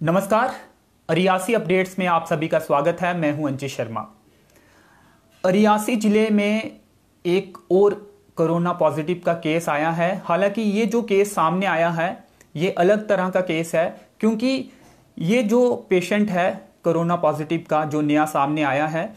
नमस्कार। रियासी अपडेट्स में आप सभी का स्वागत है। मैं हूँ अंचित शर्मा। रियासी ज़िले में एक और कोरोना पॉजिटिव का केस आया है। हालाँकि ये जो केस सामने आया है, ये अलग तरह का केस है, क्योंकि ये जो पेशेंट है, कोरोना पॉजिटिव का जो नया सामने आया है,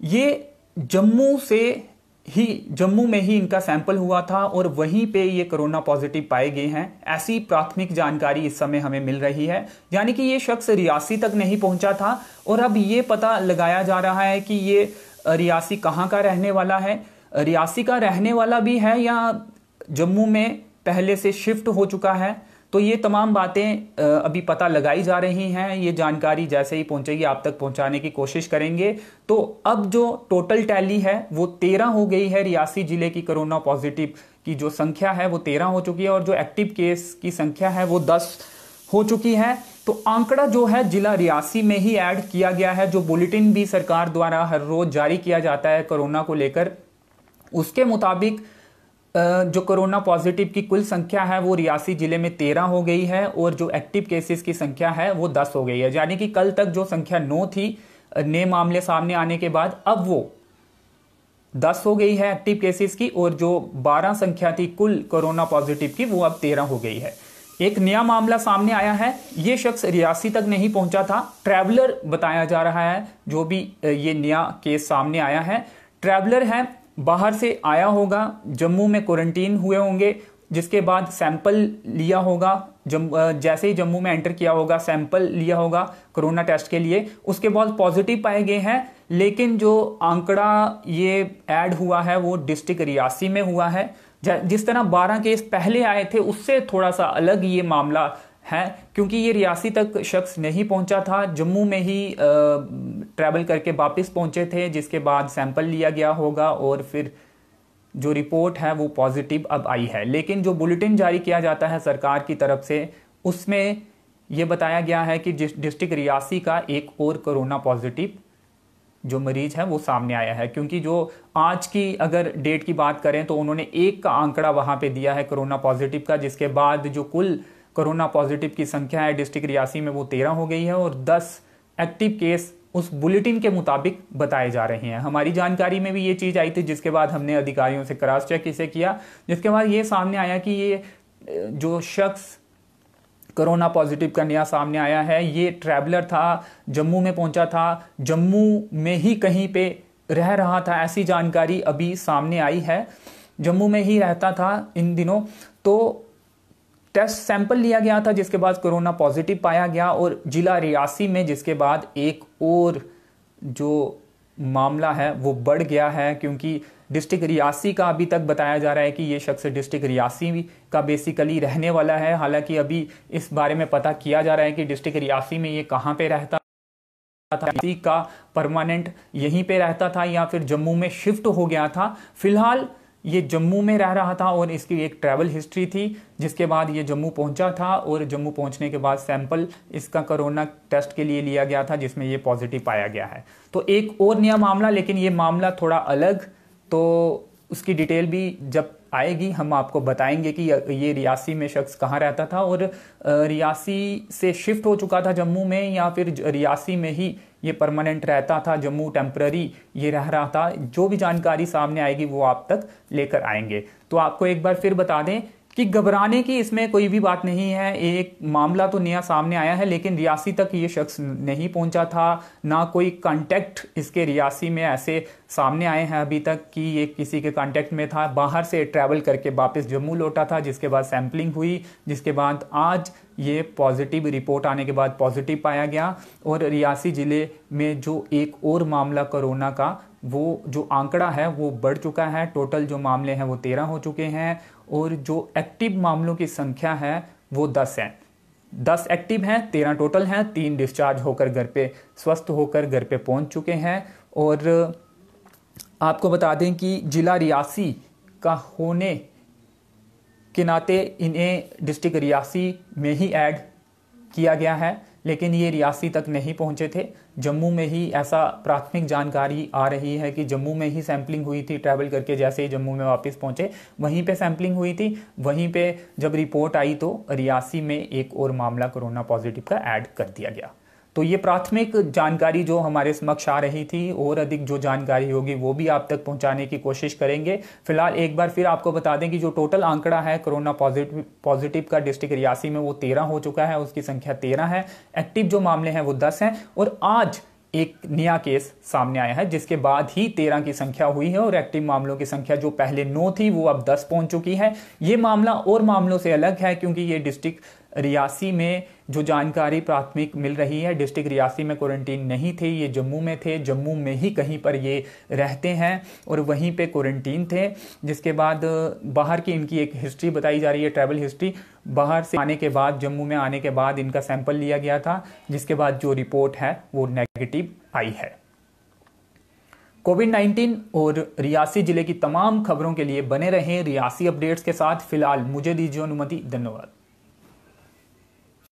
ये जम्मू से ही जम्मू में ही इनका सैंपल हुआ था और वहीं पे ये कोरोना पॉजिटिव पाए गए हैं। ऐसी प्राथमिक जानकारी इस समय हमें मिल रही है। यानी कि ये शख्स रियासी तक नहीं पहुँचा था और अब ये पता लगाया जा रहा है कि ये रियासी कहाँ का रहने वाला है। रियासी का रहने वाला भी है या जम्मू में पहले से शिफ्ट हो चुका है। तो ये तमाम बातें अभी पता लगाई जा रही हैं। ये जानकारी जैसे ही पहुंचेगी, आप तक पहुँचाने की कोशिश करेंगे। तो अब जो टोटल टैली है, वो तेरह हो गई है रियासी ज़िले की कोरोना पॉजिटिव की जो संख्या है, वो तेरह हो चुकी है और जो एक्टिव केस की संख्या है, वो दस हो चुकी है। तो आंकड़ा जो है, जिला रियासी में ही ऐड किया गया है, जो बुलेटिन भी सरकार द्वारा हर रोज जारी किया जाता है कोरोना को लेकर। उसके मुताबिक जो कोरोना पॉजिटिव की कुल संख्या है, वो रियासी ज़िले में तेरह हो गई है और जो एक्टिव केसेस की संख्या है, वो दस हो गई है। यानी कि कल तक जो संख्या नौ थी नए मामले सामने आने के बाद अब वो दस हो गई है एक्टिव केसेस की और जो बारह संख्या थी कुल कोरोना पॉजिटिव की, वो अब तेरह हो गई है। एक नया मामला सामने आया है। ये शख्स रियासी तक नहीं पहुँचा था। ट्रैवलर बताया जा रहा है, जो भी ये नया केस सामने आया है। ट्रैवलर है बाहर से आया होगा, जम्मू में क्वारंटीन हुए होंगे, जिसके बाद सैंपल लिया होगा, जम जैसे ही जम्मू में एंटर किया होगा सैंपल लिया होगा कोरोना टेस्ट के लिए, उसके बाद पॉजिटिव पाए गए हैं, लेकिन जो आंकड़ा ये ऐड हुआ है, वो डिस्ट्रिक्ट रियासी में हुआ है। जिस तरह 12 केस पहले आए थे, उससे थोड़ा सा अलग ये मामला है, क्योंकि ये रियासी तक शख्स नहीं पहुँचा था। जम्मू में ही ट्रैवल करके वापस पहुँचे थे, जिसके बाद सैंपल लिया गया होगा और फिर जो रिपोर्ट है वो पॉजिटिव अब आई है। लेकिन जो बुलेटिन जारी किया जाता है सरकार की तरफ़ से, उसमें ये बताया गया है कि डिस्ट्रिक्ट रियासी का एक और कोरोना पॉजिटिव जो मरीज़ है वो सामने आया है। क्योंकि जो आज की अगर डेट की बात करें तो उन्होंने एक का आंकड़ा वहाँ पे दिया है कोरोना पॉजिटिव का, जिसके बाद जो कुल कोरोना पॉजिटिव की संख्या है, डिस्ट्रिक्ट रियासी में वो तेरह हो गई है और दस एक्टिव केस उस बुलेटिन के मुताबिक बताए जा रहे हैं। हमारी जानकारी में भी ये चीज़ आई थी, जिसके बाद हमने अधिकारियों से क्रॉस चेक इसे किया, जिसके बाद ये सामने आया कि ये जो शख्स कोरोना पॉजिटिव का नया सामने आया है, ये ट्रैवलर था, जम्मू में पहुँचा था, जम्मू में ही कहीं पे रह रहा था, ऐसी जानकारी अभी सामने आई है। जम्मू में ही रहता था इन दिनों। तो टेस्ट सैंपल लिया गया था, जिसके बाद कोरोना पॉजिटिव पाया गया और जिला रियासी में, जिसके बाद एक और जो मामला है, वो बढ़ गया है, क्योंकि डिस्ट्रिक्ट रियासी का अभी तक बताया जा रहा है कि ये शख्स डिस्ट्रिक्ट रियासी का बेसिकली रहने वाला है। हालाँकि अभी इस बारे में पता किया जा रहा है कि डिस्ट्रिक्ट रियासी में ये कहाँ पे रहता था का परमानेंट यहीं पे रहता था या फिर जम्मू में शिफ्ट हो गया था। फ़िलहाल ये जम्मू में रह रहा था और इसकी एक ट्रैवल हिस्ट्री थी, जिसके बाद ये जम्मू पहुँचा था और जम्मू पहुँचने के बाद सैंपल इसका कोरोना टेस्ट के लिए लिया गया था, जिसमें ये पॉजिटिव पाया गया है। तो एक और नया मामला, लेकिन ये मामला थोड़ा अलग तो उसकी डिटेल भी जब आएगी, हम आपको बताएँगे कि ये रियासी में शख्स कहाँ रहता था और रियासी से शिफ्ट हो चुका था जम्मू में या फिर रियासी में ही ये परमानेंट रहता था, जम्मू टेम्प्ररी ये रह रहा था, जो भी जानकारी सामने आएगी वो आप तक लेकर आएँगे। तो आपको एक बार फिर बता दें कि घबराने की इसमें कोई भी बात नहीं है। एक मामला तो नया सामने आया है, लेकिन रियासी तक ये शख्स नहीं पहुँचा था, ना कोई कांटेक्ट इसके रियासी में ऐसे सामने आए हैं अभी तक कि ये किसी के कांटेक्ट में था। बाहर से ट्रैवल करके वापस जम्मू लौटा था, जिसके बाद सैम्पलिंग हुई, जिसके बाद आज ये पॉजिटिव रिपोर्ट आने के बाद पॉजिटिव पाया गया। और रियासी ज़िले में जो एक और मामला कोरोना का वो जो आंकड़ा है वो बढ़ चुका है। टोटल जो मामले हैं वो तेरह हो चुके हैं और जो एक्टिव मामलों की संख्या है वो दस है। दस एक्टिव हैं, तेरह टोटल हैं, तीन डिस्चार्ज होकर घर पे, स्वस्थ होकर घर पे पहुँच चुके हैं। और आपको बता दें कि जिला रियासी का होने के नाते इन्हें डिस्ट्रिक्ट रियासी में ही ऐड किया गया है। लेकिन ये रियासी तक नहीं पहुँचे थे। जम्मू में ही ऐसा प्राथमिक जानकारी आ रही है कि जम्मू में ही सैंपलिंग हुई थी ट्रैवल करके जैसे ही जम्मू में वापस पहुँचे। वहीं पे सैंपलिंग हुई थी। वहीं पे जब रिपोर्ट आई तो रियासी में एक और मामला कोरोना पॉजिटिव का ऐड कर दिया गया। तो ये प्राथमिक जानकारी जो हमारे समक्ष आ रही थी, और अधिक जो जानकारी होगी वो भी आप तक पहुँचाने की कोशिश करेंगे। फ़िलहाल एक बार फिर आपको बता दें कि जो टोटल आंकड़ा है, कोरोना पॉजिटिव पॉजिटिव का डिस्ट्रिक्ट रियासी में वो तेरह हो चुका है, उसकी संख्या तेरह है। एक्टिव जो मामले हैं वो दस हैं, और आज एक नया केस सामने आया है, जिसके बाद ही तेरह की संख्या हुई है, और एक्टिव मामलों की संख्या जो पहले नौ थी, वो अब दस पहुँच चुकी है। ये मामला और मामलों से अलग है, क्योंकि ये डिस्ट्रिक्ट रियासी में जो जानकारी प्राथमिक मिल रही है, डिस्ट्रिक्ट रियासी में क्वारंटीन नहीं थे, ये जम्मू में थे, जम्मू में ही कहीं पर ये रहते हैं और वहीं पे क्वारंटीन थे। जिसके बाद, बाहर की इनकी एक हिस्ट्री बताई जा रही है, ट्रैवल हिस्ट्री। बाहर से आने के बाद, जम्मू में आने के बाद इनका सैंपल लिया गया था, जिसके बाद जो रिपोर्ट है, वो नेगेटिव आई है। कोविड 19 और रियासी ज़िले की तमाम खबरों के लिए बने रहें रियासी अपडेट्स के साथ। फ़िलहाल मुझे दीजिए अनुमति, धन्यवाद।